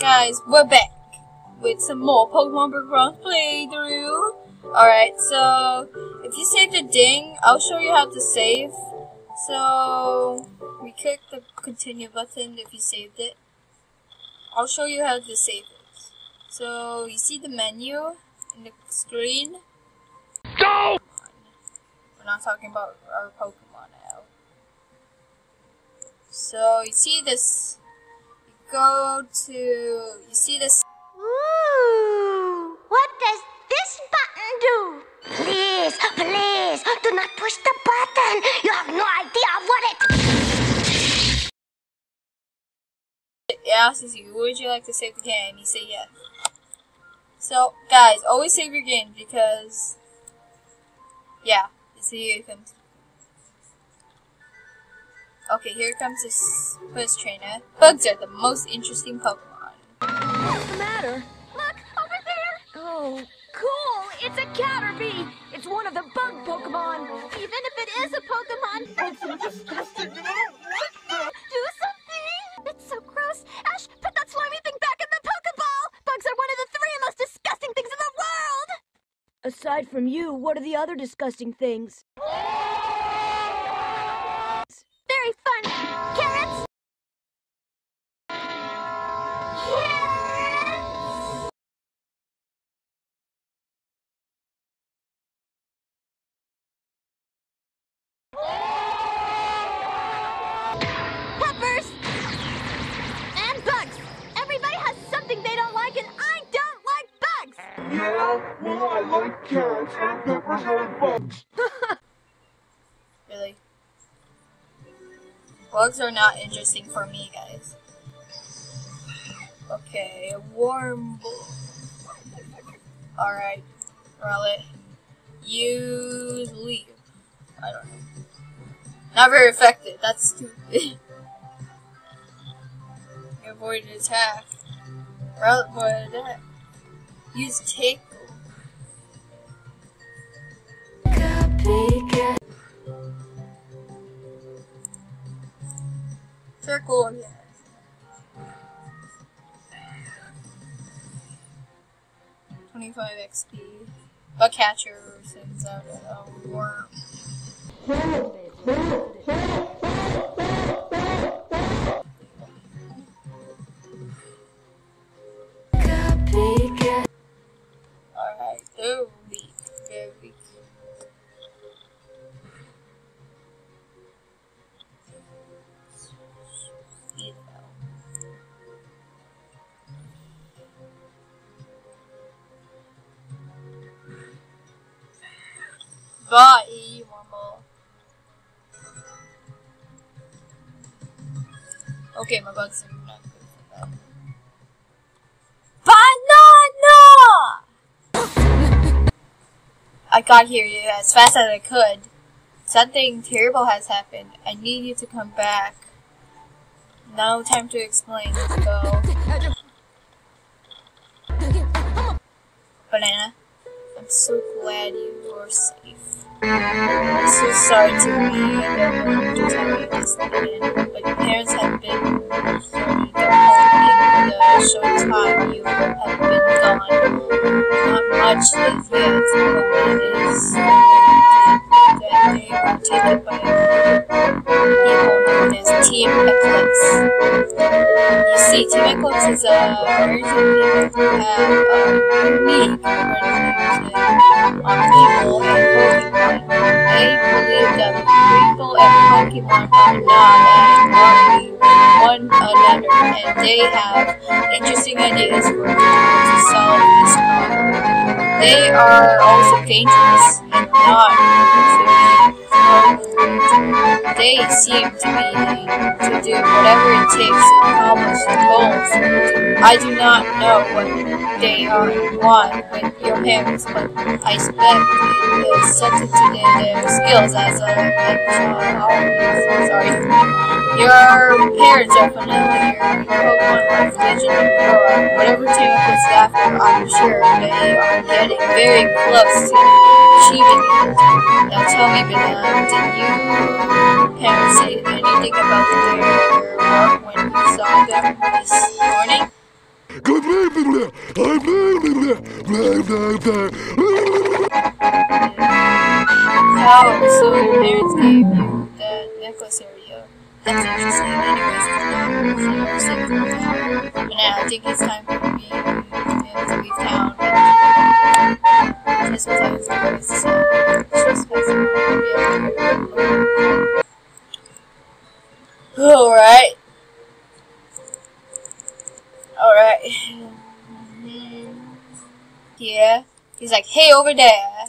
Guys, we're back with some more Pokemon Bronze playthrough. Alright, so if you save the ding, I'll show you how to save. So we click the continue button if you saved it. I'll show you how to save it. So you see the menu in the screen? Go! We're not talking about our Pokemon now. So you see this go to you see this Ooh, what does this button do? Please, please, do not push the button. You have no idea what it. it asks you would you like to save the game you say yes so guys always save your game because yeah you see here it comes okay here comes this quiz trainer bugs are the most interesting pokemon What's the matter? Look, over there! Oh, cool! It's a Caterpie! It's one of the bug Pokemon! Even if it is a Pokemon, it's so disgusting! Do something! It's so gross! Ash, put that slimy thing back in the Pokeball! Bugs are one of the three most disgusting things in the world! Aside from you, what are the other disgusting things? Well, I like carrots and peppers and bugs. really? Bugs are not interesting for me guys. Okay warm alright Rowlet use leave I don't know. Not very effective. That's stupid. You avoid attack. Rowlet avoid attack. Use take circle Twenty-five XP. Bug catcher sends out a worm. Okay, my bugs are not good for that. Banana! I got here as fast as I could. Something terrible has happened. I need you to come back. No time to explain. Let's go. Banana, I'm so glad you are safe. I'm so sorry to be the one to tell you this but your parents have short time you have been gone. Not much is yet, but it is that they were taken by people known as Team Eclipse. You see, Team Eclipse is a version of people have a unique version on people and Pokemon. They believe with one another, and they have interesting ideas for to solve this problem. They are also dangerous and not to be thrown They seem to be to do whatever it takes to accomplish their goals. I do not know what they are want with your parents, but I suspect is something to their, their skills as a uh, sorry. Your parents are familiar with Pokemon of Aurora. Whatever team is after, I'm sure they are getting very close to achieving it. Now tell me, Banana, did you parents say anything about their work when you saw them this morning? Oh, so your parents gave you that necklace area. That's interesting. Anyways, so you're safe from now. But now I think it's time for me to leave town. Just because I was uh, trespassing. Alright. Alright. Yeah. He's like, hey, over there.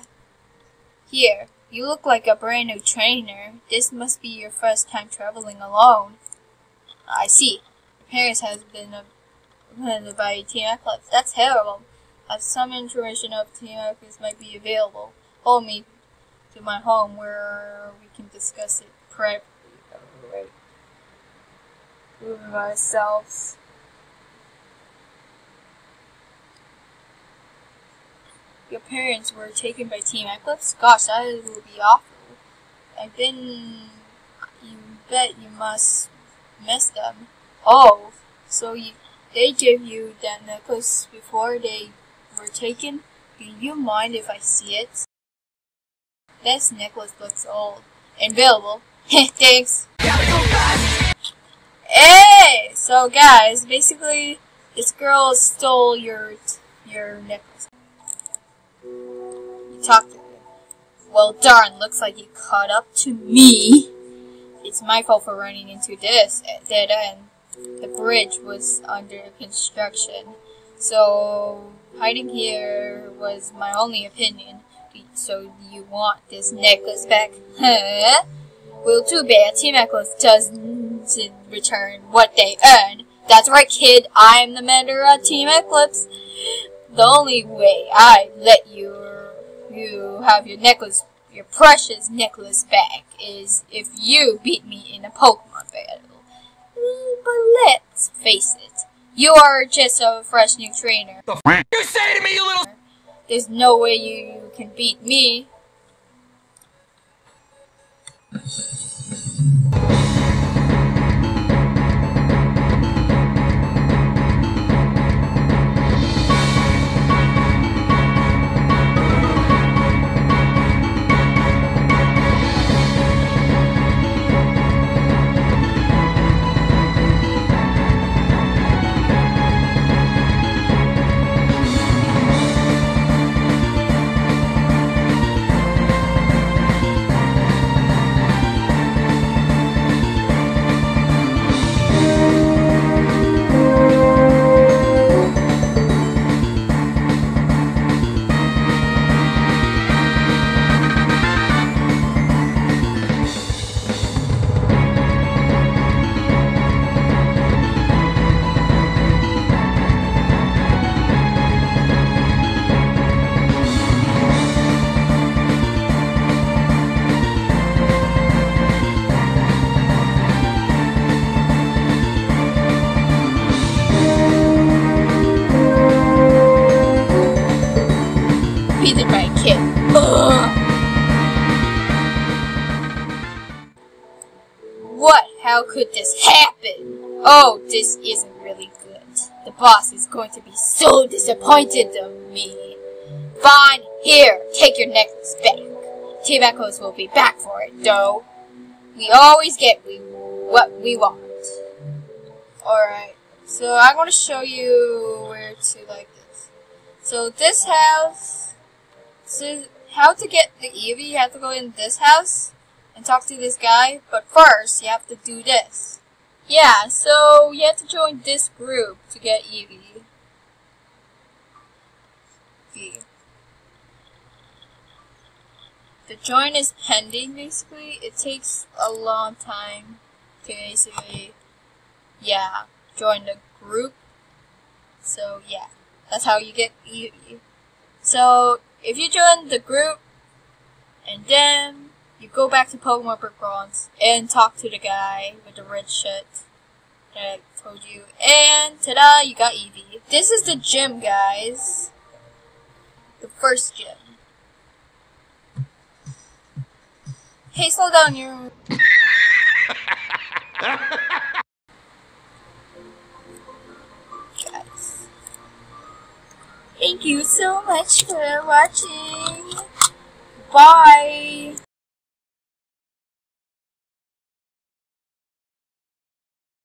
Here, you look like a brand new trainer. This must be your first time traveling alone. I see. Parents have been abandoned by Team Eclipse. That's terrible. I have some information of Team Eclipse might be available. Hold me to my home where we can discuss it privately. Moving ourselves. Your parents were taken by Team Eclipse? Gosh, that would be awful. I've been. You bet you must miss them. Oh, so you, they gave you that necklace before they were taken? Do you mind if I see it? This necklace looks old. And available. Thanks. Hey! So guys, basically, this girl stole your your necklace. You talked to her. Well, darn, looks like you caught up to me. It's my fault for running into this eh, dead end. The bridge was under construction, so hiding here was my only opinion. So you want this necklace back? Huh? Well, too bad. Team Eclipse doesn't return what they earned. That's right, kid. I'm the of Team Eclipse. The only way I let you you have your necklace, your precious necklace back, is if you beat me in a Pokemon battle. But let's face it, you are just a fresh new trainer. The f you say to me, you little There's no way you can beat me. How could this happen? Oh, this isn't really good. The boss is going to be so disappointed of me. Fine, here, take your necklace back. Team Echoes will be back for it, though. We always get we, what we want. Alright, so I'm going to show you where to like this. So this house, so how to get the Eevee, you have to go in this house and talk to this guy, but first you have to do this. Yeah, so you have to join this group to get Eevee. The join is pending basically. It takes a long time to basically, yeah, join the group. So yeah, that's how you get Eevee. So if you join the group and then you go back to Pokemon Backgrounds and talk to the guy with the red shirt that I told you. And ta-da, you got Eevee. This is the gym, guys. The first gym. Hey, slow down, you. Guys. Thank you so much for watching. Bye.